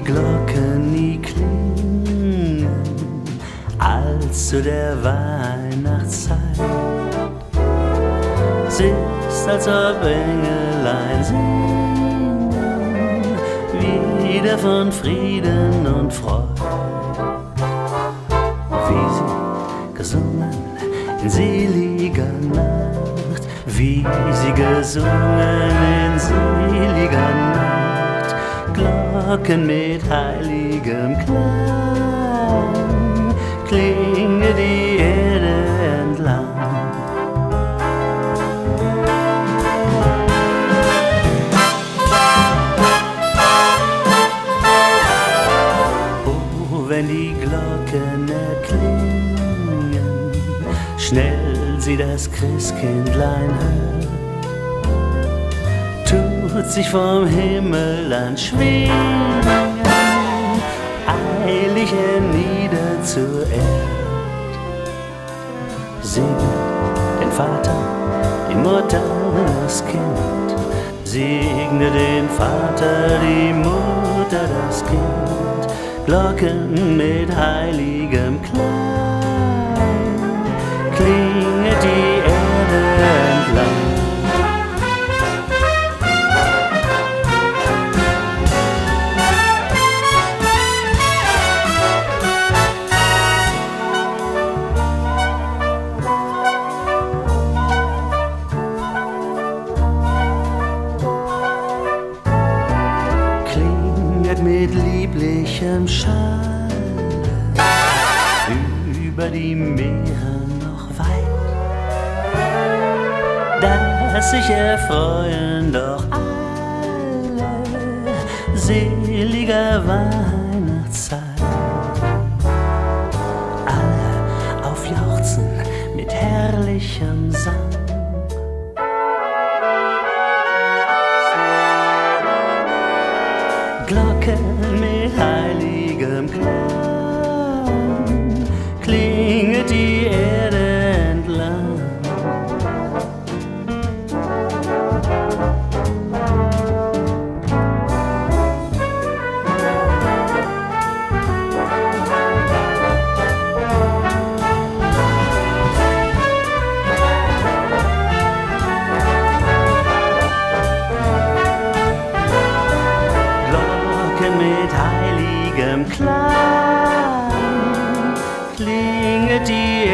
die Glocken nie klingen, als zu der Weihnachtszeit. Es ist, als ob Engelein singen, wieder von Frieden und Freude. Wie sie gesungen in seliger Nacht, wie sie gesungen in seliger Nacht. Glocken mit heiligem Klang, klinge die Erde entlang. Oh, wenn die Glocken erklingen, schnell sie das Christkindlein hört, tut sich vom Himmel an schwingen, eilig hernieder zur Erd. Singe den Vater, die Mutter, das Kind, segne den Vater, die Mutter, das Kind, Glocken mit heiligem Klang, mit lieblichem Schall über die Meere noch weit, dass sich erfreuen doch alle seliger Weihnachtszeit. Alle aufjauchzen mit herrlichem Sang. Glocken mit heiligem heiligem Klang klinget die